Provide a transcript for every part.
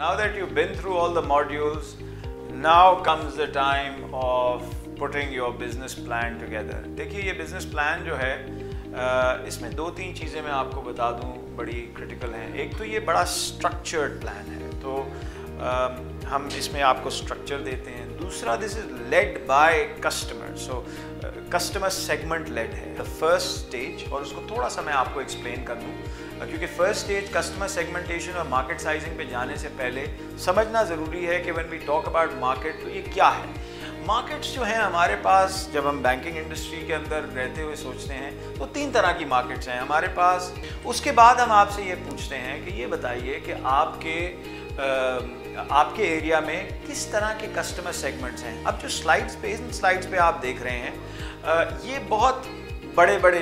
now that you've been through all the modules, now comes the time of putting your business plan together. देखिए ये business plan जो है इसमें दो तीन चीज़ें मैं आपको बता दूँ बड़ी critical हैं एक तो ये बड़ा structured plan है तो हम इसमें आपको स्ट्रक्चर देते हैं। दूसरा this is led by customer so customer segment led है। द फ़र्स्ट स्टेज और उसको थोड़ा सा मैं आपको एक्सप्लेन कर दूँ। क्योंकि फ़र्स्ट स्टेज कस्टमर सेगमेंटेशन और मार्केट साइजिंग पे जाने से पहले समझना ज़रूरी है कि when we talk about market तो ये क्या है? मार्केट्स जो हैं, हमारे पास जब हम बैंकिंग इंडस्ट्री के अंदर रहते हुए सोचते हैं तो तीन तरह की मार्केट्स हैं। हमारे पास, उसके बाद हम आपसे ये पूछते हैं कि ये बताइए कि आपके आपके एरिया में किस तरह के कस्टमर सेगमेंट्स हैं? अब जो स्लाइड्स पे, इन स्लाइड्स पे आप देख रहे हैं ये बहुत बड़े बड़े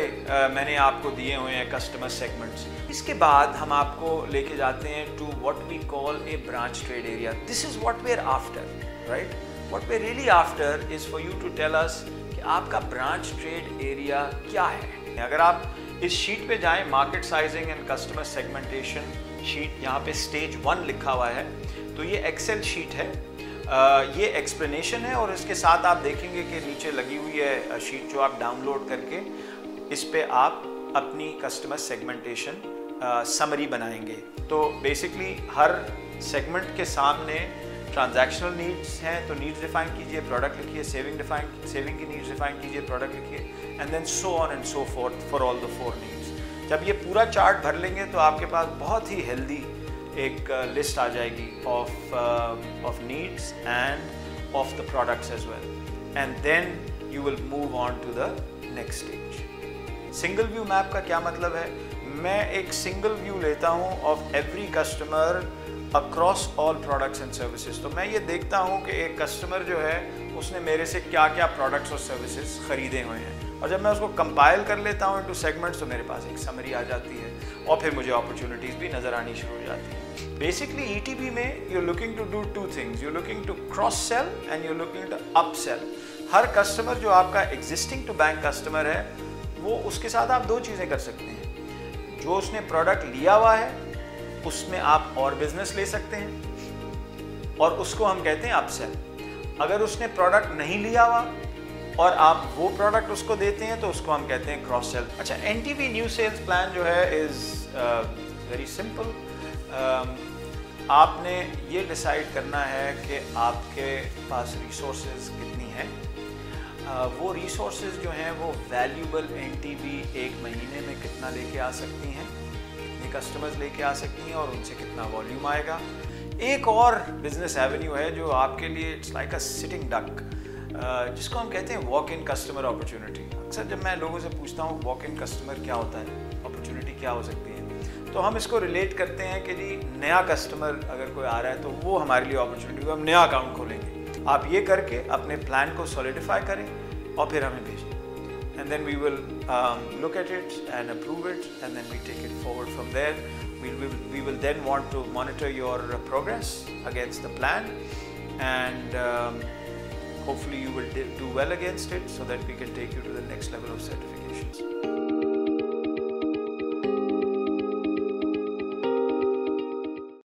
मैंने आपको दिए हुए हैं कस्टमर सेगमेंट्स इसके बाद हम आपको लेके जाते हैं to what we call a branch trade area this is what we are after right what we really after is for you to tell us कि आपका ब्रांच ट्रेड एरिया क्या है। अगर आप इस शीट पे जाएँ market sizing and customer segmentation sheet यहाँ पे स्टेज वन लिखा हुआ है। तो ये एक्सेल शीट है। ये एक्सप्लेनेशन है और इसके साथ आप देखेंगे कि नीचे लगी हुई है शीट जो आप डाउनलोड करके इस पर आप अपनी कस्टमर सेगमेंटेशन समरी बनाएँगे। तो बेसिकली हर सेगमेंट के सामने ट्रांजैक्शनल नीड्स हैं तो नीड्स डिफाइन कीजिए प्रोडक्ट लिखिए सेविंग डिफाइन सेविंग की नीड्स डिफाइन कीजिए प्रोडक्ट लिखिए and then so on and so forth for all the four needs जब ये पूरा चार्ट भर लेंगे तो आपके पास बहुत ही हेल्दी एक लिस्ट आ जाएगी of of needs and of the products as well and then you will move on to the next stage single view map का क्या मतलब है? मैं एक सिंगल व्यू लेता हूँ of every customer across all products and services तो मैं ये देखता हूँ कि एक कस्टमर जो है, उसने मेरे से क्या क्या प्रोडक्ट्स और सर्विसेज़ खरीदे हुए हैं। और जब मैं उसको कंपाइल कर लेता हूँ टू सेगमेंट्स तो मेरे पास एक समरी आ जाती है और फिर मुझे अपॉर्चुनिटीज़ भी नज़र आनी शुरू हो जाती है। बेसिकली ई में you looking to do two things you looking to cross sell and you looking to upsell her customer जो आपका एग्जिस्टिंग टू बैंक कस्टमर है, वो उसके साथ आप दो चीज़ें कर सकते हैं। जो उसने प्रोडक्ट लिया हुआ है उसमें आप और बिज़नेस ले सकते हैं। और उसको हम कहते हैं अपसेल अगर उसने प्रोडक्ट नहीं लिया हुआ और आप वो प्रोडक्ट उसको देते हैं तो उसको हम कहते हैं क्रॉस सेल अच्छा एन न्यू सेल्स प्लान जो है इज़ वेरी सिंपल आपने ये डिसाइड करना है कि आपके पास रिसोर्सेज कितनी हैं। Uh, वो रिसोर्सेज जो हैं वो वैल्यूबल एन एक महीने में कितना लेके आ सकती हैं। कितने कस्टमर्स लेके आ सकती हैं और उनसे कितना वॉल्यूम आएगा। एक और बिज़नेस एवेन्यू है जो आपके लिए it's like a sitting duck जिसको हम कहते हैं वॉक इन कस्टमर अपॉर्चुनिटी अक्सर जब मैं लोगों से पूछता हूँ वॉक इन कस्टमर क्या होता है अपॉर्चुनिटी क्या हो सकती है तो हम इसको रिलेट करते हैं कि जी नया कस्टमर अगर कोई आ रहा है तो वो हमारे लिए अपॉर्चुनिटी हम नया अकाउंट खोलेंगे। आप ये करके अपने प्लान को सॉलिडिफाई करें और फिर हमें भेजें। And then we will um, look at it and approve it and then we take it forward from there. We will, we will then want to monitor your progress against the plan and um, hopefully you will do well against it so that we can take you to the next level of certifications.